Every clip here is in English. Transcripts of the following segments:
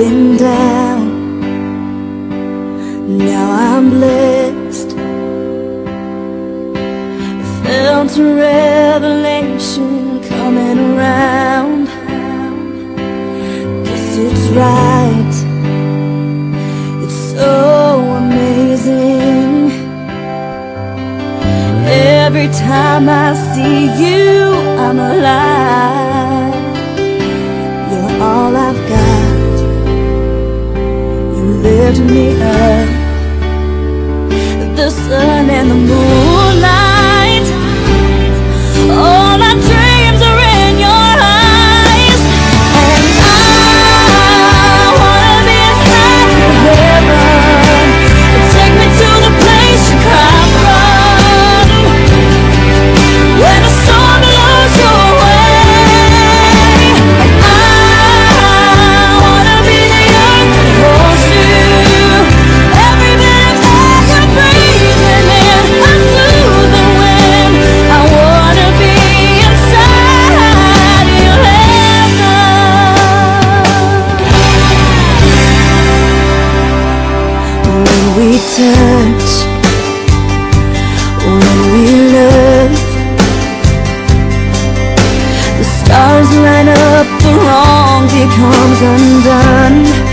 been down. Now I'm blessed. Felt a revelation coming around. Guess it's right. It's so amazing. Every time I see you, I'm alive. Lift me up. The sun and the moonlight. when we touch, when we love. The stars line up, the wrong becomes undone.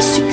existe